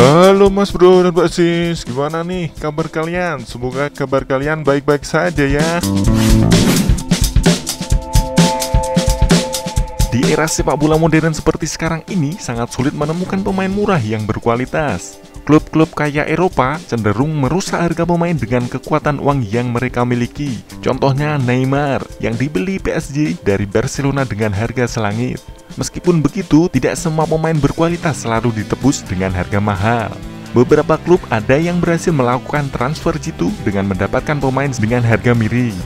Halo Mas Bro dan Mbak Sis, gimana nih kabar kalian? Semoga kabar kalian baik-baik saja ya. Di era sepak bola modern seperti sekarang ini, sangat sulit menemukan pemain murah yang berkualitas. Klub-klub kaya Eropa cenderung merusak harga pemain dengan kekuatan uang yang mereka miliki. Contohnya Neymar yang dibeli PSG dari Barcelona dengan harga selangit. Meskipun begitu, tidak semua pemain berkualitas selalu ditebus dengan harga mahal. Beberapa klub ada yang berhasil melakukan transfer jitu dengan mendapatkan pemain dengan harga miring.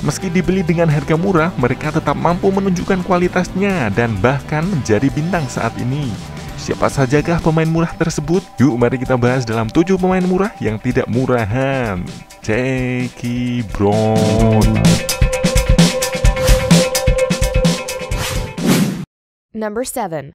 Meski dibeli dengan harga murah, mereka tetap mampu menunjukkan kualitasnya dan bahkan menjadi bintang saat ini. Siapa sajakah pemain murah tersebut? Yuk mari kita bahas dalam 7 pemain murah yang tidak murahan. Jackie Brown. Number 7.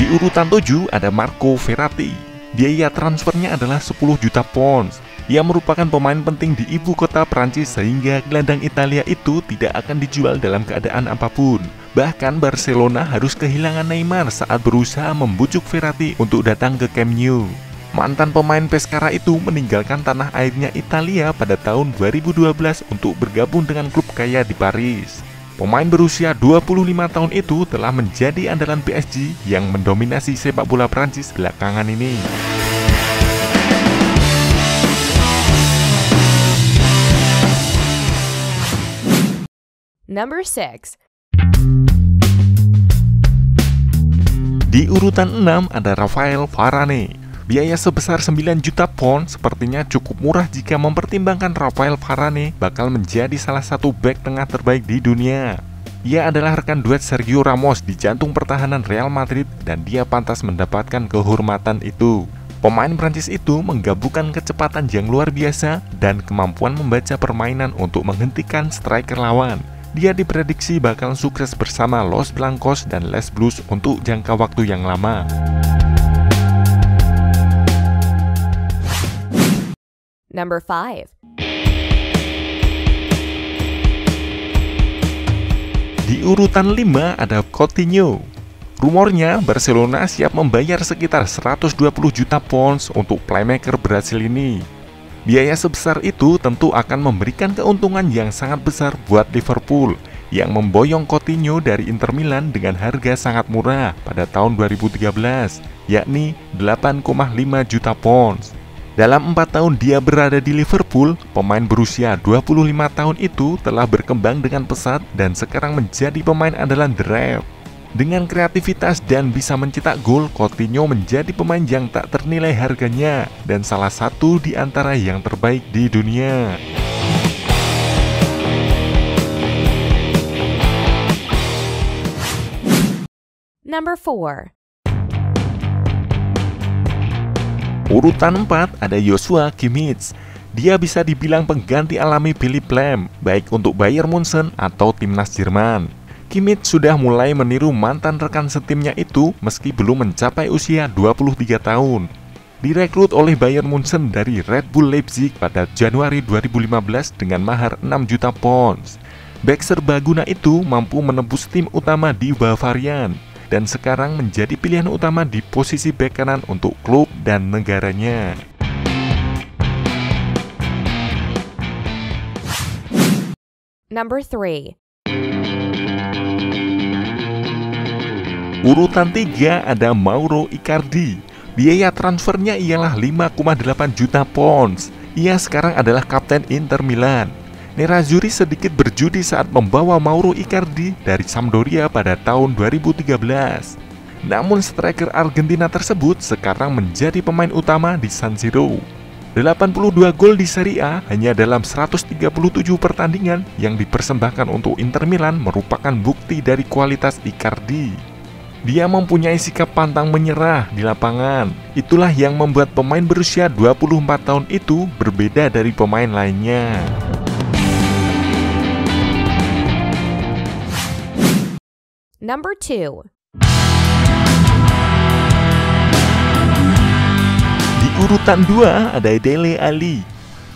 Di urutan 7 ada Marco Verratti. Biaya transfernya adalah 10 juta pounds. Ia merupakan pemain penting di ibu kota Prancis sehingga gelandang Italia itu tidak akan dijual dalam keadaan apa pun. Bahkan Barcelona harus kehilangan Neymar saat berusaha membujuk Verratti untuk datang ke Camp Nou. Mantan pemain Pescara itu meninggalkan tanah airnya Italia pada tahun 2012 untuk bergabung dengan klub kaya di Paris. Pemain berusia 25 tahun itu telah menjadi andalan PSG yang mendominasi sepak bola Prancis belakangan ini. Number 6. Di urutan 6 ada Rafael Varane. Biaya sebesar 9 juta pound sepertinya cukup murah jika mempertimbangkan Rafael Varane bakal menjadi salah satu back tengah terbaik di dunia. Ia adalah rekan duet Sergio Ramos di jantung pertahanan Real Madrid dan dia pantas mendapatkan kehormatan itu. Pemain Prancis itu menggabungkan kecepatan yang luar biasa dan kemampuan membaca permainan untuk menghentikan striker lawan. Dia diprediksi bakal sukses bersama Los Blancos dan Les Blues untuk jangka waktu yang lama. Number 5. Di urutan 5 ada Coutinho. Rumornya Barcelona siap membayar sekitar 120 juta pounds untuk playmaker Brasil ini. Biaya sebesar itu tentu akan memberikan keuntungan yang sangat besar buat Liverpool yang memboyong Coutinho dari Inter Milan dengan harga sangat murah pada tahun 2013, yakni 8,5 juta pounds. Dalam empat tahun dia berada di Liverpool, pemain berusia 25 tahun itu telah berkembang dengan pesat dan sekarang menjadi pemain andalan draft. Dengan kreativitas dan bisa mencetak gol, Coutinho menjadi pemain yang tak ternilai harganya dan salah satu di antara yang terbaik di dunia. Number 4. Urutan 4 ada Joshua Kimmich. Dia bisa dibilang pengganti alami Billy Lam, baik untuk Bayern Munchen atau timnas Jerman. Kimmich sudah mulai meniru mantan rekan setimnya itu meski belum mencapai usia 23 tahun. Direkrut oleh Bayern Munchen dari Red Bull Leipzig pada Januari 2015 dengan mahar 6 juta pounds. Back serbaguna itu mampu menembus tim utama di Bavarian dan sekarang menjadi pilihan utama di posisi bek kanan untuk klub dan negaranya. Number 3. Urutan 3 ada Mauro Icardi. Biaya transfernya ialah 5,8 juta pounds. Ia sekarang adalah kapten Inter Milan. Nerazzurri sedikit berjudi saat membawa Mauro Icardi dari Sampdoria pada tahun 2013. Namun striker Argentina tersebut sekarang menjadi pemain utama di San Siro. 82 gol di Serie A hanya dalam 137 pertandingan yang dipersembahkan untuk Inter Milan merupakan bukti dari kualitas Icardi. Dia mempunyai sikap pantang menyerah di lapangan. Itulah yang membuat pemain berusia 24 tahun itu berbeda dari pemain lainnya. Number 2. Di urutan 2 ada Dele Ali.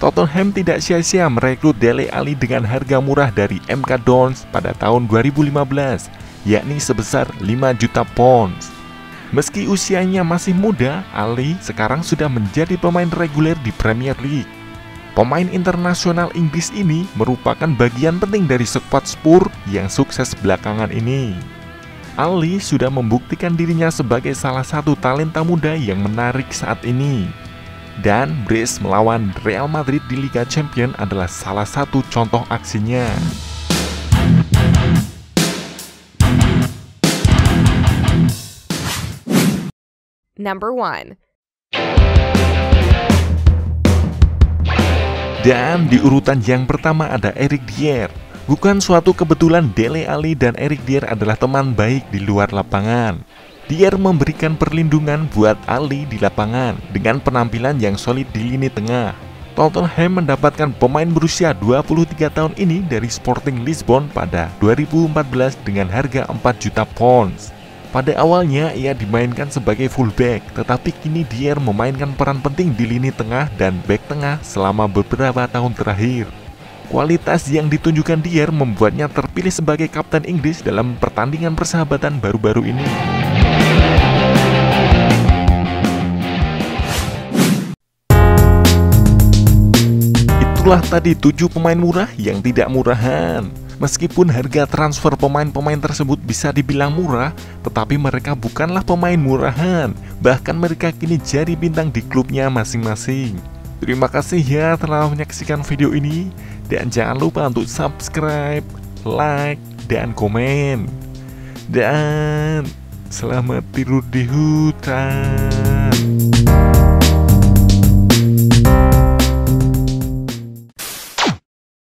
Tottenham tidak sia-sia merekrut Dele Alli dengan harga murah dari MK Dons pada tahun 2015, yakni sebesar 5 juta pounds. Meski usianya masih muda, Ali sekarang sudah menjadi pemain reguler di Premier League. Pemain internasional Inggris ini merupakan bagian penting dari skuad Spurs yang sukses belakangan ini. Ali sudah membuktikan dirinya sebagai salah satu talenta muda yang menarik saat ini. Dan Brace melawan Real Madrid di Liga Champions adalah salah satu contoh aksinya. Number 1. Dan di urutan yang pertama ada Eric Dier. Bukan suatu kebetulan Dele Alli dan Eric Dier adalah teman baik di luar lapangan. Dier memberikan perlindungan buat Ali di lapangan dengan penampilan yang solid di lini tengah. Tottenham mendapatkan pemain berusia 23 tahun ini dari Sporting Lisbon pada 2014 dengan harga 4 juta pounds. Pada awalnya ia dimainkan sebagai fullback, tetapi kini Dier memainkan peran penting di lini tengah dan back tengah selama beberapa tahun terakhir. Kualitas yang ditunjukkan Dier membuatnya terpilih sebagai kapten Inggris dalam pertandingan persahabatan baru-baru ini. Itulah tadi 7 pemain murah yang tidak murahan. Meskipun harga transfer pemain-pemain tersebut bisa dibilang murah, tetapi mereka bukanlah pemain murahan. Bahkan mereka kini jadi bintang di klubnya masing-masing. Terima kasih ya telah menyaksikan video ini dan jangan lupa untuk subscribe, like, dan komen. Dan selamat tidur di hutan.